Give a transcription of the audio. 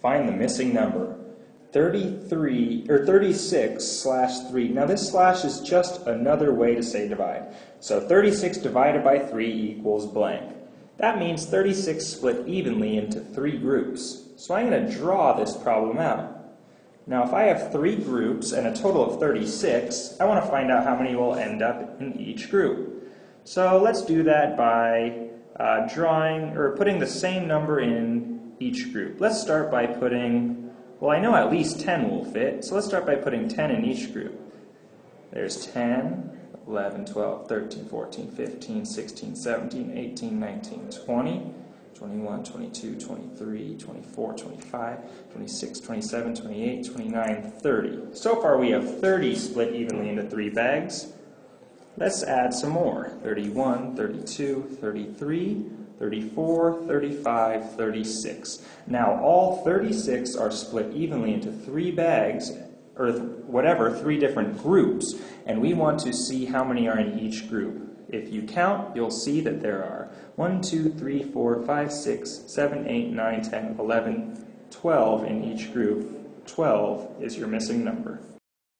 Find the missing number. 33 or 36 slash 3. Now this slash is just another way to say divide. So 36 divided by 3 equals blank. That means 36 split evenly into three groups. So I'm going to draw this problem out. Now if I have three groups and a total of 36, I want to find out how many will end up in each group. So let's do that by uh, drawing or putting the same number in each group. Let's start by putting well, I know at least 10 will fit, so let's start by putting 10 in each group. There's 10, 11, 12, 13, 14, 15, 16, 17, 18, 19, 20, 21, 22, 23, 24, 25, 26, 27, 28, 29, 30. So far we have 30 split evenly into three bags. Let's add some more. 31, 32, 33, 34, 35, 36. Now all 36 are split evenly into three bags, or whatever, three different groups, and we want to see how many are in each group. If you count, you'll see that there are 1, 2, 3, 4, 5, 6, 7, 8, 9, 10, 11, 12 in each group. 12 is your missing number.